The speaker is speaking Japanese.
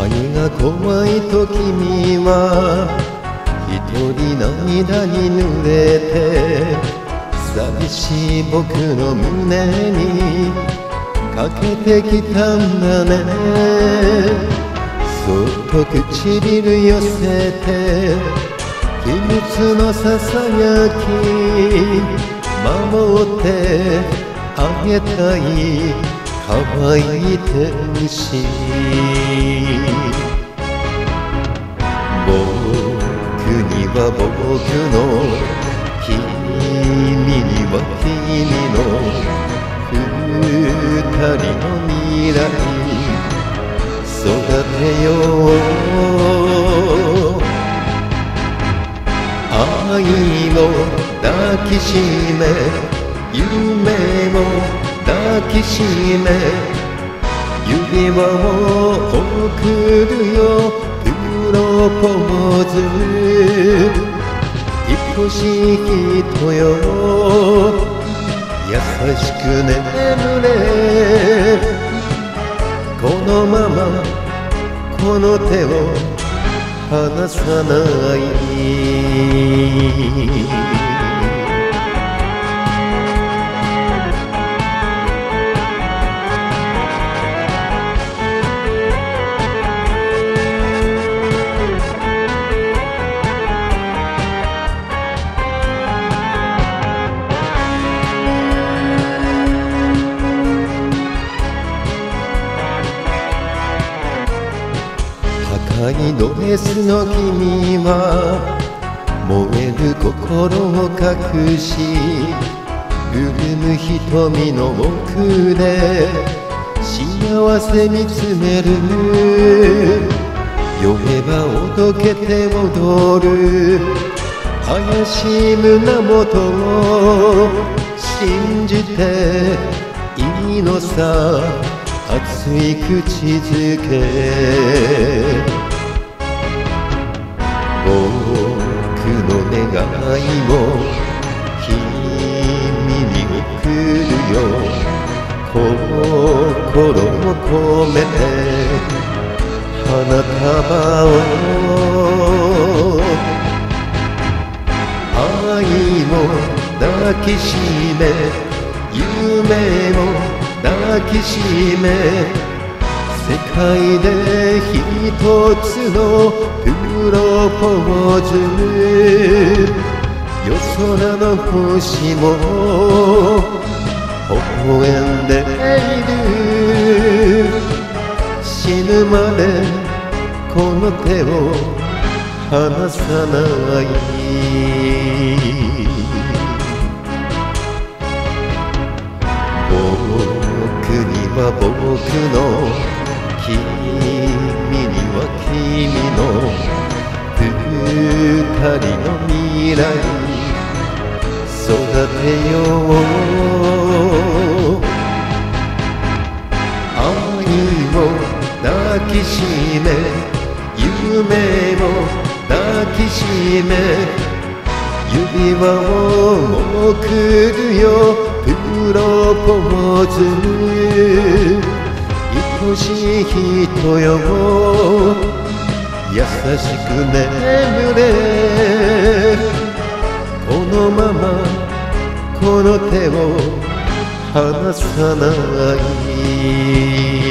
何が怖いと君は一人涙に濡れて寂しい僕の胸にかけてきたんだね。そっと唇寄せて秘密のささやき守ってあげたい。乾いてるし僕には僕の君には君の二人。の未来育てよう愛を抱きしめ夢を抱きしめ指輪を送るよプロポーズ。愛しい人よ優しく眠れ。このままこの手を離さない。赤いドレスの君は燃える心を隠し潤む瞳の奥で幸せ見つめる酔えばおどけて踊る怪しい胸元を信じていいのさ熱い口づけの願いを君に送るよ心を込めて花束を愛を抱きしめ夢を抱きしめ世界で一つのプロポーズ夜空の星も微笑んでいる死ぬまでこの手を離さない僕には僕の君には君の二人の未来育てよう愛を抱きしめ夢を抱きしめ指輪を送るよプロポーズしい人よ優しく眠れ。このままこの手を離さない。